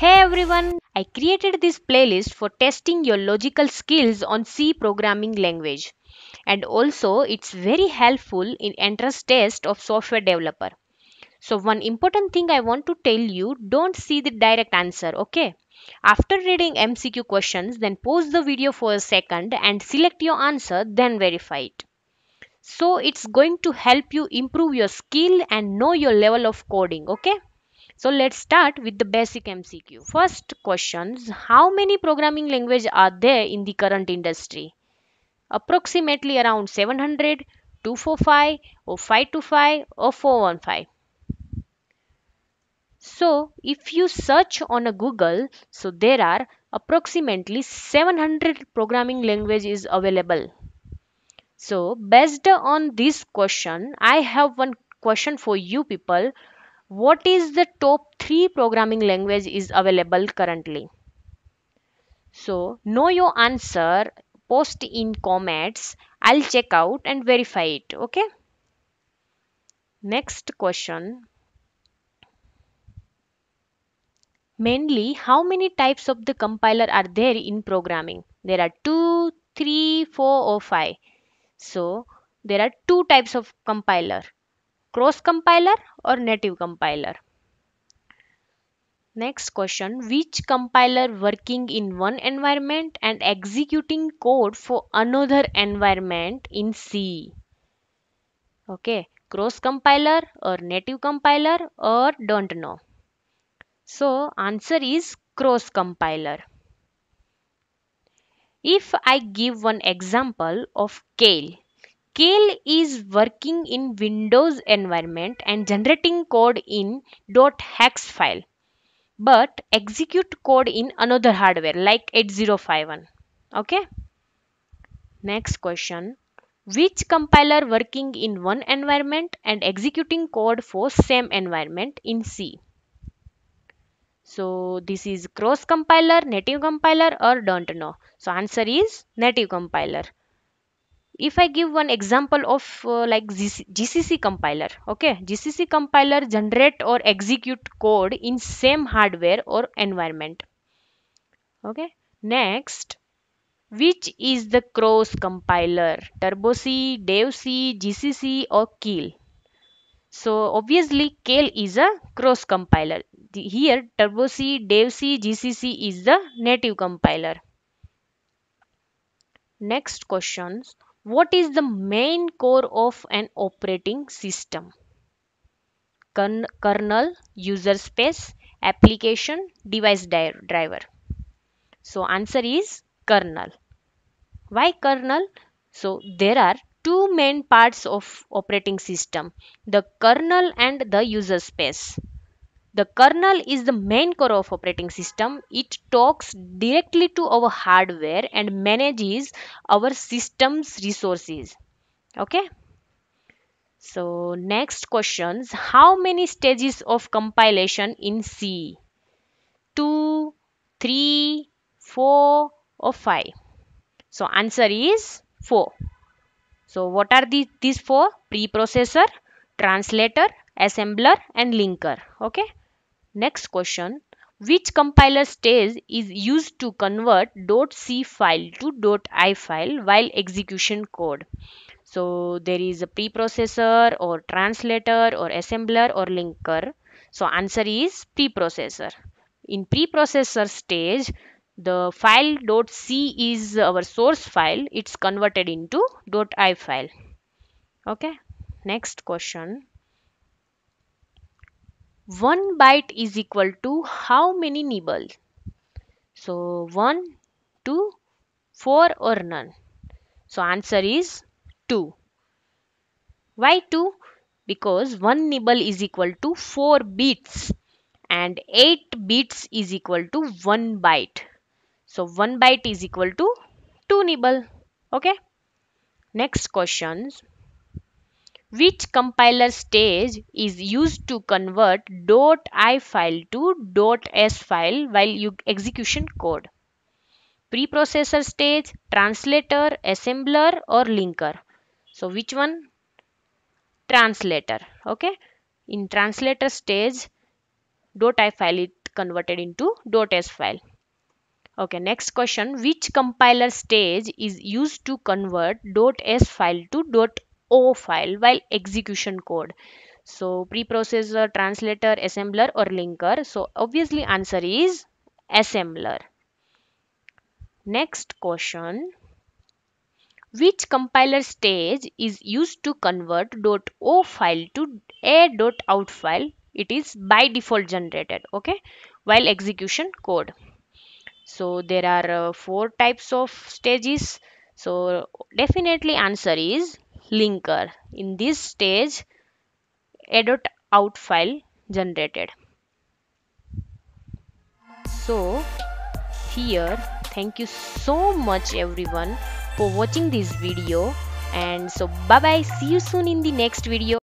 Hey everyone, I created this playlist for testing your logical skills on C programming language. And also it's very helpful in entrance test of software developer. So one important thing I want to tell you, don't see the direct answer, okay? After reading MCQ questions, then pause the video for a second and select your answer, then verify it. So it's going to help you improve your skill and know your level of coding, okay? So let's start with the basic MCQ. First questions, how many programming language are there in the current industry? Approximately around 700, 245 or 525 or 415. So if you search on a Google, so there are approximately 700 programming languages available. So based on this question, I have one question for you people what is the top 3 programming language is available currently? So know your answer post in comments i'll check out and verify it okay? Next question. Mainly how many types of the compiler are there in programming? There are two three four or five. So there are two types of compiler cross compiler or native compiler Next question Which compiler working in one environment and executing code for another environment in C? Okay, cross compiler or native compiler or don't know. So, answer is cross compiler. If I give one example of Keil, Keil is working in Windows environment and generating code in .hex file but execute code in another hardware like 8051 okay? Next question. Which compiler working in one environment and executing code for same environment in c? So this is cross compiler native compiler or don't know? So answer is native compiler if I give one example of uh, like GCC compiler, okay, GCC compiler generate or execute code in same hardware or environment. Okay, next, which is the cross compiler? Turbo C, Dev C, GCC or Keil? So obviously Keil is a cross compiler. The, here Turbo C, Dev C, GCC is the native compiler. Next questions what is the main core of an operating system? Kernel, user space, application, device driver. So answer is kernel. Why kernel? So there are two main parts of operating system, the kernel and the user space. The kernel is the main core of operating system. It talks directly to our hardware and manages our system's resources. Okay. So next questions. How many stages of compilation in C? 2, 3, 4 or 5? So answer is 4. So what are the, these four? Preprocessor, translator, assembler and linker. Okay. Next question. Which compiler stage is used to convert .c file to .i file while execution code? So there is a preprocessor or translator or assembler or linker. So answer is preprocessor. In preprocessor stage, the file .c is our source file. It's converted into .i file. Okay. Next question. 1 byte is equal to how many nibbles? So 1, 2, 4 or none. So answer is 2. Why 2? Because 1 nibble is equal to 4 bits and 8 bits is equal to 1 byte. So 1 byte is equal to 2 nibble. Okay. Next questions. Which compiler stage is used to convert .i file to .s file while you execution code? Preprocessor stage, translator, assembler or linker? So which one? Translator. Okay. In translator stage, .i file it converted into .s file. Okay, next question. Which compiler stage is used to convert .s file to .o file while execution code? So preprocessor, translator, assembler or linker. So obviously answer is assembler. Next question. Which compiler stage is used to convert .o file to a.out file? It is by default generated, okay, while execution code. So there are uh, four types of stages. So definitely answer is linker. In this stage, edit out file generated. So here, thank you so much everyone for watching this video and so bye bye see you soon in the next video